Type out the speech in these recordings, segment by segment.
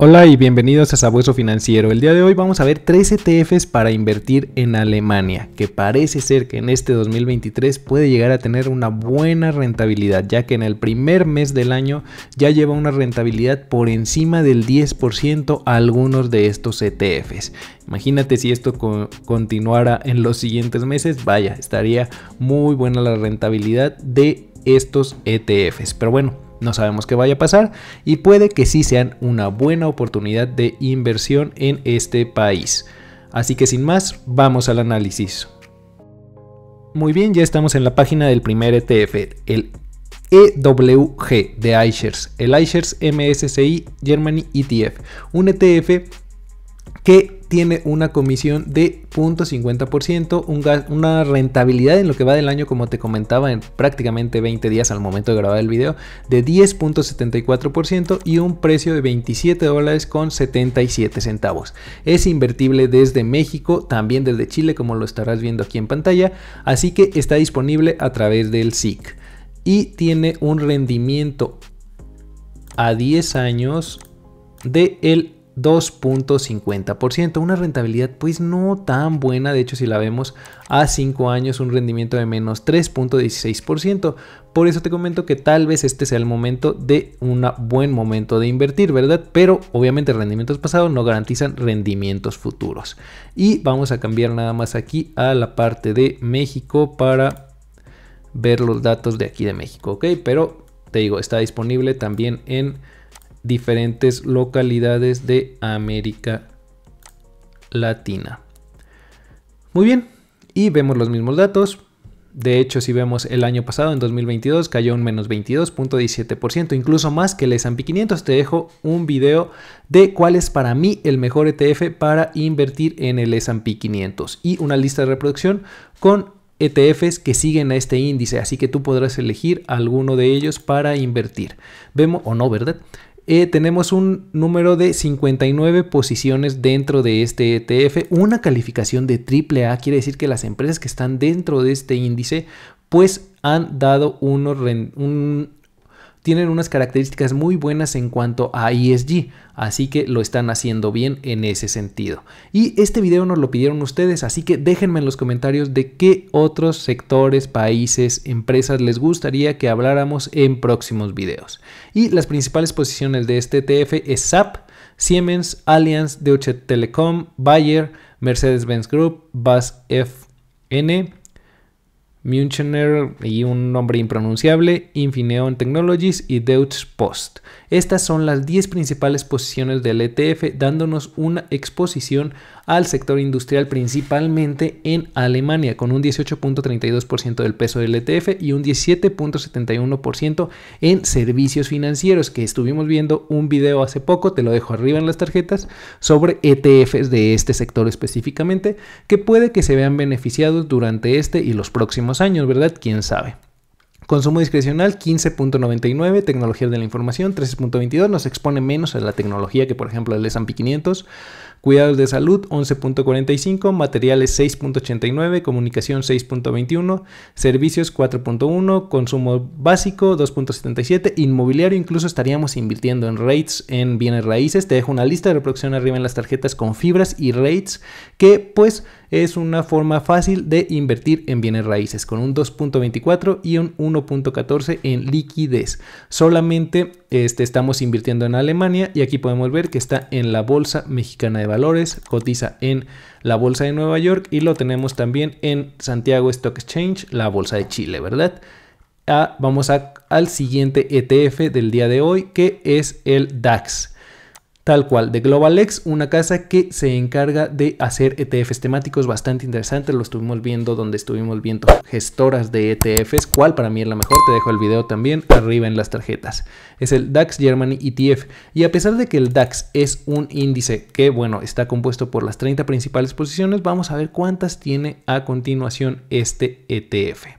Hola y bienvenidos a Sabueso Financiero. El día de hoy vamos a ver tres ETFs para invertir en Alemania, que parece ser que en este 2023 puede llegar a tener una buena rentabilidad, ya que en el primer mes del año ya lleva una rentabilidad por encima del 10% a algunos de estos ETFs. Imagínate si esto continuara en los siguientes meses, vaya, estaría muy buena la rentabilidad de estos ETFs. Pero bueno, no sabemos qué vaya a pasar y puede que sí sean una buena oportunidad de inversión en este país. Así que sin más, vamos al análisis. Muy bien, ya estamos en la página del primer ETF, el EWG de iShares, el iShares MSCI Germany ETF, un ETF que tiene una comisión de 0.50%, una rentabilidad en lo que va del año, como te comentaba, en prácticamente 20 días al momento de grabar el video, de 10.74% y un precio de 27 dólares con 77 centavos. Es invertible desde México, también desde Chile, como lo estarás viendo aquí en pantalla, así que está disponible a través del SIC y tiene un rendimiento a 10 años de el 2.50%, una rentabilidad pues no tan buena, de hecho si la vemos a 5 años un rendimiento de menos 3.16%, por eso te comento que tal vez este sea el momento de un buen momento de invertir, ¿verdad? Pero obviamente rendimientos pasados no garantizan rendimientos futuros. Y vamos a cambiar nada más aquí a la parte de México para ver los datos de aquí de México, ¿ok? Pero te digo, está disponible también en diferentes localidades de América Latina. Muy bien, y vemos los mismos datos. De hecho, si vemos el año pasado, en 2022, cayó un menos 22.17%, incluso más que el S&P 500. Te dejo un video de cuál es para mí el mejor ETF para invertir en el S&P 500 y una lista de reproducción con ETFs que siguen a este índice, así que tú podrás elegir alguno de ellos para invertir. Vemos o no, ¿verdad? Eh, tenemos un número de 59 posiciones dentro de este ETF, una calificación de AAA, quiere decir que las empresas que están dentro de este índice pues han dado unos, un, tienen unas características muy buenas en cuanto a ESG, así que lo están haciendo bien en ese sentido. Y este video nos lo pidieron ustedes, así que déjenme en los comentarios de qué otros sectores, países, empresas les gustaría que habláramos en próximos videos. Y las principales posiciones de este ETF es SAP, Siemens, Allianz, Deutsche Telekom, Bayer, Mercedes-Benz Group, BASF-N, Münchener y un nombre impronunciable, Infineon Technologies y Deutsche Post. Estas son las 10 principales posiciones del ETF, dándonos una exposición al sector industrial principalmente en Alemania, con un 18.32% del peso del ETF y un 17.71% en servicios financieros, que estuvimos viendo un video hace poco, te lo dejo arriba en las tarjetas, sobre ETFs de este sector específicamente, que puede que se vean beneficiados durante este y los próximos años, ¿verdad? ¿Quién sabe? Consumo discrecional 15.99, tecnología de la información 13.22, nos expone menos a la tecnología que por ejemplo el S&P 500. Cuidados de salud 11.45, materiales 6.89, comunicación 6.21, servicios 4.1, consumo básico 2.77, inmobiliario incluso estaríamos invirtiendo en rates en bienes raíces. Te dejo una lista de reproducción arriba en las tarjetas con fibras y rates que pues es una forma fácil de invertir en bienes raíces con un 2.24 y un 1.14 en liquidez. Solamente este, estamos invirtiendo en Alemania y aquí podemos ver que está en la Bolsa Mexicana de Valores, cotiza en la Bolsa de Nueva York y lo tenemos también en Santiago Stock Exchange, la Bolsa de Chile, ¿verdad? Ah, vamos al siguiente ETF del día de hoy que es el DAX. Tal cual, de GlobalX, una casa que se encarga de hacer ETFs temáticos bastante interesantes. Lo estuvimos viendo donde estuvimos viendo gestoras de ETFs, cuál para mí es la mejor. Te dejo el video también arriba en las tarjetas. Es el DAX Germany ETF. Y a pesar de que el DAX es un índice que, bueno, está compuesto por las 30 principales posiciones, vamos a ver cuántas tiene a continuación este ETF.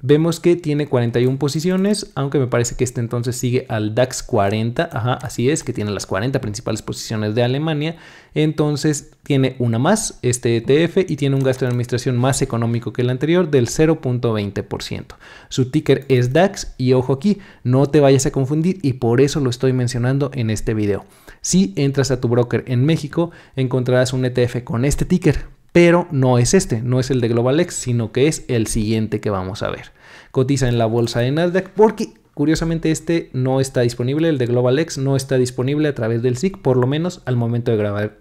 Vemos que tiene 41 posiciones, aunque me parece que este entonces sigue al DAX 40. Ajá, así es, que tiene las 40 principales posiciones de Alemania. Entonces tiene una más, este ETF, y tiene un gasto de administración más económico que el anterior del 0.20%. Su ticker es DAX y ojo aquí, no te vayas a confundir y por eso lo estoy mencionando en este video. Si entras a tu broker en México, encontrarás un ETF con este ticker, pero no es este, no es el de GlobalX, sino que es el siguiente que vamos a ver. Cotiza en la bolsa de Nasdaq porque curiosamente este no está disponible, el de GlobalX no está disponible a través del SIC, por lo menos al momento de grabar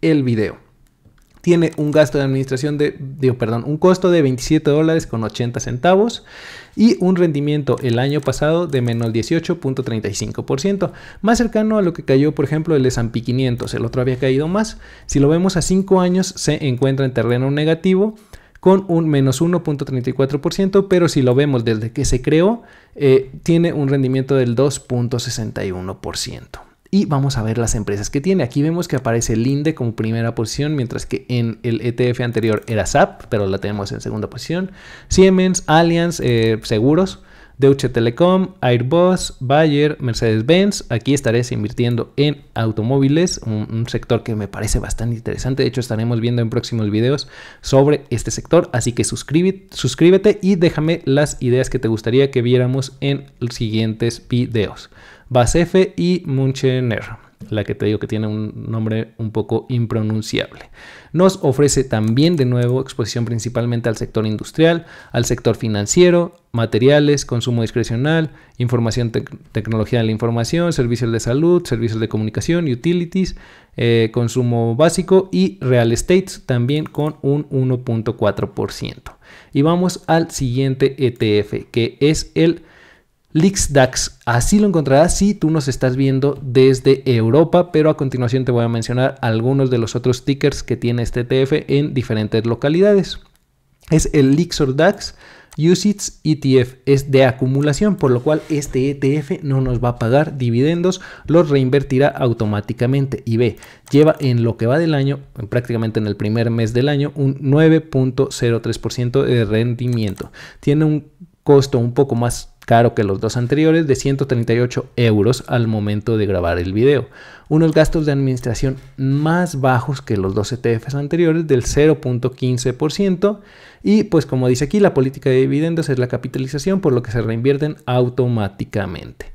el video tiene un gasto de administración de, perdón, un costo de 27 dólares con 80 centavos y un rendimiento el año pasado de menos 18.35%, más cercano a lo que cayó, por ejemplo, el S&P 500, el otro había caído más. Si lo vemos a 5 años, se encuentra en terreno negativo con un menos 1.34%, pero si lo vemos desde que se creó, eh, tiene un rendimiento del 2.61%. Y vamos a ver las empresas que tiene. Aquí vemos que aparece Linde como primera posición, mientras que en el ETF anterior era SAP, pero la tenemos en segunda posición. Siemens, Allianz, eh, Seguros, Deutsche Telekom, Airbus, Bayer, Mercedes-Benz. Aquí estaré invirtiendo en automóviles, un, sector que me parece bastante interesante. De hecho, estaremos viendo en próximos videos sobre este sector. Así que suscríbete, suscríbete y déjame las ideas que te gustaría que viéramos en los siguientes videos. Basefe y Munchener, la que te digo que tiene un nombre un poco impronunciable. Nos ofrece también de nuevo exposición principalmente al sector industrial, al sector financiero, materiales, consumo discrecional, información, tecnología de la información, servicios de salud, servicios de comunicación, utilities, eh, consumo básico y real estate también con un 1.4%. Y vamos al siguiente ETF que es el LixDAX. Así lo encontrarás si tú nos estás viendo desde Europa, pero a continuación te voy a mencionar algunos de los otros tickers que tiene este ETF en diferentes localidades. Es el Lixor DAX. USITS ETF es de acumulación, por lo cual este ETF no nos va a pagar dividendos, los reinvertirá automáticamente. Y ve, lleva en lo que va del año, prácticamente en el primer mes del año, un 9.03% de rendimiento. Tiene un costo un poco más caro que los dos anteriores de 138 euros al momento de grabar el video. Unos gastos de administración más bajos que los dos ETFs anteriores del 0.15% y pues como dice aquí la política de dividendos es la capitalización por lo que se reinvierten automáticamente.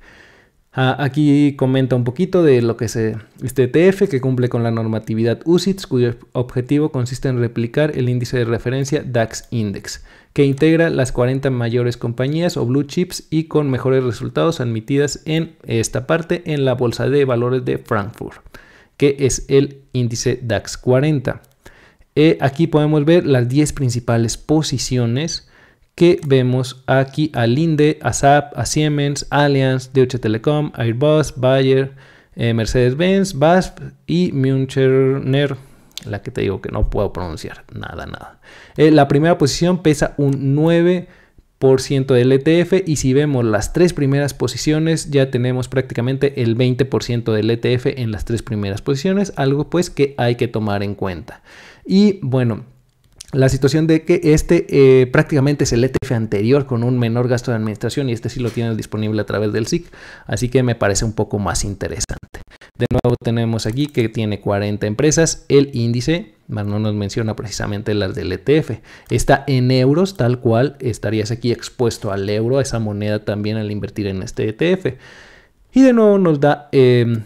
Ah, aquí comenta un poquito de lo que es este ETF que cumple con la normatividad USITS cuyo objetivo consiste en replicar el índice de referencia DAX Index que integra las 40 mayores compañías o blue chips y con mejores resultados admitidas en esta parte en la bolsa de valores de Frankfurt, que es el índice DAX 40. Eh, aquí podemos ver las 10 principales posiciones que vemos aquí a Linde, a SAP, a Siemens, Allianz, Deutsche Telekom, Airbus, Bayer, eh, Mercedes-Benz, BASF y Münchener la que te digo que no puedo pronunciar, nada, nada. Eh, la primera posición pesa un 9% del ETF y si vemos las tres primeras posiciones ya tenemos prácticamente el 20% del ETF en las tres primeras posiciones, algo pues que hay que tomar en cuenta. Y bueno, la situación de que este eh, prácticamente es el ETF anterior con un menor gasto de administración y este sí lo tiene disponible a través del SIC, así que me parece un poco más interesante. De nuevo tenemos aquí que tiene 40 empresas, el índice, no nos menciona precisamente las del ETF, está en euros tal cual estarías aquí expuesto al euro, a esa moneda también al invertir en este ETF. Y de nuevo nos da... Em,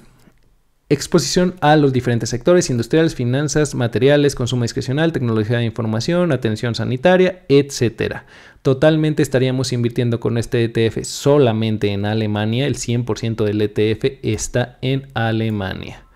exposición a los diferentes sectores industriales, finanzas, materiales, consumo discrecional, tecnología de información, atención sanitaria, etc. Totalmente estaríamos invirtiendo con este ETF solamente en Alemania, el 100% del ETF está en Alemania.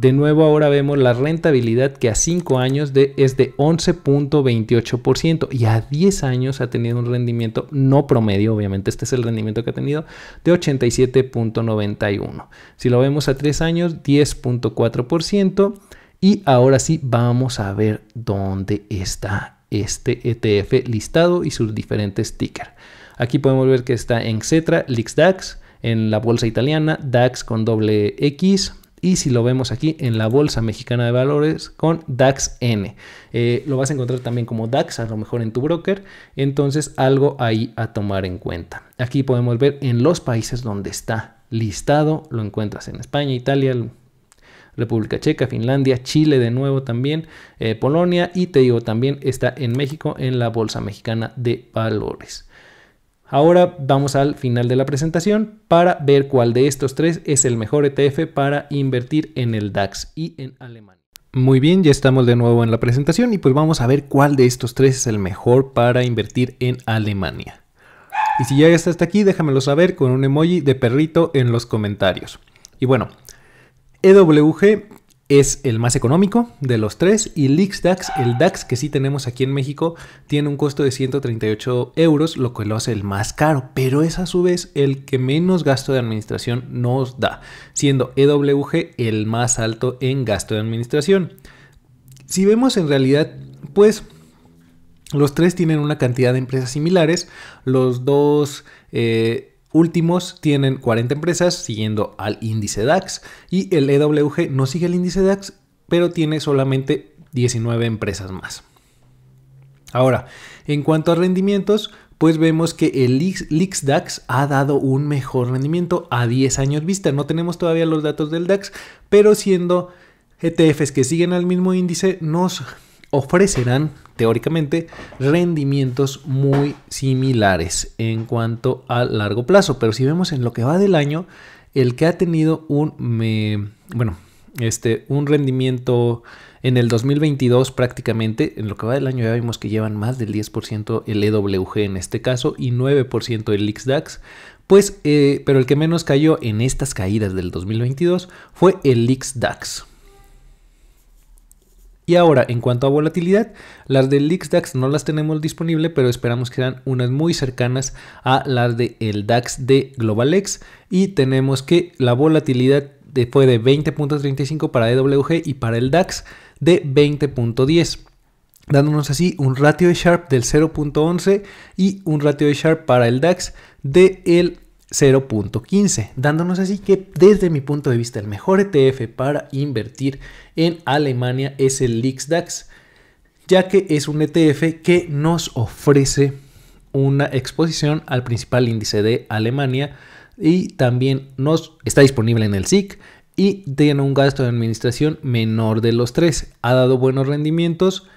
De nuevo ahora vemos la rentabilidad que a 5 años de, es de 11.28% y a 10 años ha tenido un rendimiento no promedio, obviamente este es el rendimiento que ha tenido, de 87.91. Si lo vemos a 3 años, 10.4%. Y ahora sí vamos a ver dónde está este ETF listado y sus diferentes tickers. Aquí podemos ver que está en Cetra, LixDAX, en la bolsa italiana, DAX con doble X, y si lo vemos aquí en la Bolsa Mexicana de Valores con DAX N. Eh, lo vas a encontrar también como DAX, a lo mejor en tu broker, entonces algo ahí a tomar en cuenta. Aquí podemos ver en los países donde está listado, lo encuentras en España, Italia, República Checa, Finlandia, Chile de nuevo también, eh, Polonia y te digo también está en México en la Bolsa Mexicana de Valores. Ahora vamos al final de la presentación para ver cuál de estos tres es el mejor ETF para invertir en el DAX y en Alemania. Muy bien, ya estamos de nuevo en la presentación y pues vamos a ver cuál de estos tres es el mejor para invertir en Alemania. Y si estás hasta aquí, déjamelo saber con un emoji de perrito en los comentarios. Y bueno, EWG es el más económico de los tres y el DAX, el DAX que sí tenemos aquí en México, tiene un costo de 138 euros, lo que lo hace el más caro, pero es a su vez el que menos gasto de administración nos da, siendo EWG el más alto en gasto de administración. Si vemos en realidad, pues los tres tienen una cantidad de empresas similares, los dos... Eh, últimos tienen 40 empresas siguiendo al índice DAX y el EWG no sigue el índice DAX, pero tiene solamente 19 empresas más. Ahora, en cuanto a rendimientos, pues vemos que el DAX ha dado un mejor rendimiento a 10 años vista. No tenemos todavía los datos del DAX, pero siendo ETFs que siguen al mismo índice, nos ofrecerán teóricamente rendimientos muy similares en cuanto a largo plazo. Pero si vemos en lo que va del año, el que ha tenido un, bueno, este, un rendimiento en el 2022 prácticamente, en lo que va del año ya vimos que llevan más del 10% el EWG en este caso y 9% el XDAX, pues, eh, pero el que menos cayó en estas caídas del 2022 fue el XDAX. Y ahora, en cuanto a volatilidad, las del DAX no las tenemos disponible, pero esperamos que sean unas muy cercanas a las del el DAX de GlobalX. Y tenemos que la volatilidad fue de 20.35 para EWG y para el DAX de 20.10 dándonos así un ratio de Sharp del 0.11 y un ratio de Sharp para el DAX de el 0.15, dándonos así que desde mi punto de vista el mejor ETF para invertir en Alemania es el LixDAX, ya que es un ETF que nos ofrece una exposición al principal índice de Alemania y también nos está disponible en el SIC y tiene un gasto de administración menor de los tres. Ha dado buenos rendimientos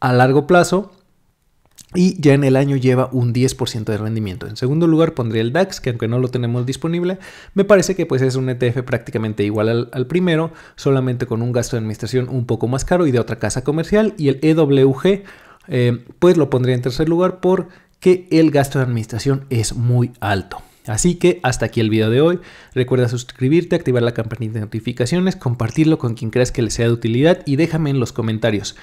a largo plazo y ya en el año lleva un 10% de rendimiento. En segundo lugar pondría el DAX, que aunque no lo tenemos disponible, me parece que pues es un ETF prácticamente igual al, primero, solamente con un gasto de administración un poco más caro y de otra casa comercial. Y el EWG, eh, pues lo pondría en tercer lugar porque el gasto de administración es muy alto. Así que hasta aquí el video de hoy. Recuerda suscribirte, activar la campanita de notificaciones, compartirlo con quien creas que le sea de utilidad y déjame en los comentarios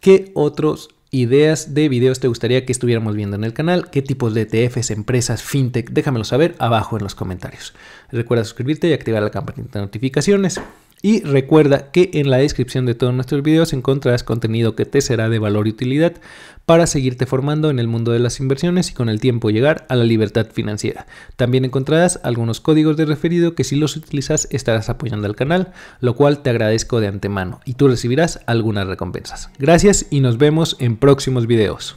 qué otros ideas de videos te gustaría que estuviéramos viendo en el canal, qué tipos de ETFs, empresas, fintech, déjamelo saber abajo en los comentarios. Recuerda suscribirte y activar la campanita de notificaciones. Y recuerda que en la descripción de todos nuestros videos encontrarás contenido que te será de valor y utilidad para seguirte formando en el mundo de las inversiones y con el tiempo llegar a la libertad financiera. También encontrarás algunos códigos de referido que si los utilizas estarás apoyando al canal, lo cual te agradezco de antemano y tú recibirás algunas recompensas. Gracias y nos vemos en próximos videos.